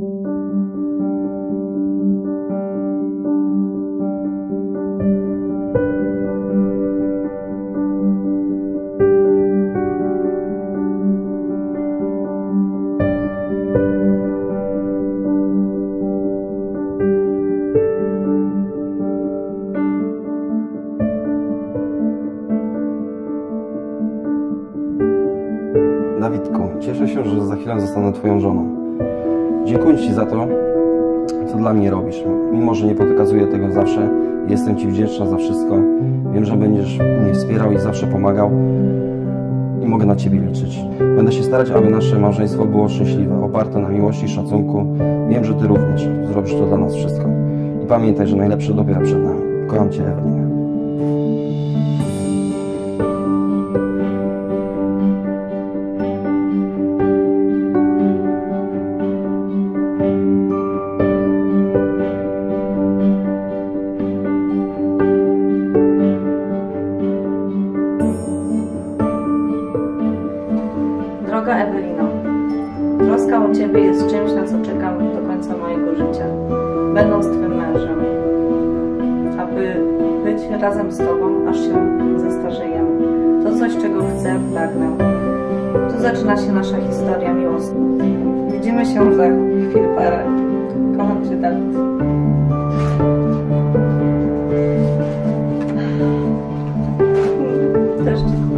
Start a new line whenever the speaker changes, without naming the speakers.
Dawidku, cieszę się, że za chwilę zostanę Twoją żoną. Dziękuję Ci za to, co dla mnie robisz. Mimo, że nie pokazuję tego zawsze, jestem Ci wdzięczna za wszystko. Wiem, że będziesz mnie wspierał i zawsze pomagał i mogę na Ciebie liczyć. Będę się starać, aby nasze małżeństwo było szczęśliwe, oparte na miłości i szacunku. Wiem, że Ty również zrobisz to dla nas wszystko. I pamiętaj, że najlepsze dopiero przed nami. Kocham Cię, Ewelina.
Droga Ewelino, troska o Ciebie jest czymś, na co czekam do końca mojego życia, będąc Twym mężem. Aby być razem z Tobą, aż się zestarzejemy. To coś, czego chcę, pragnę. Tu zaczyna się nasza historia miłosna. Widzimy się za chwilę parę. Kocham Cię, Dawid. Też Cię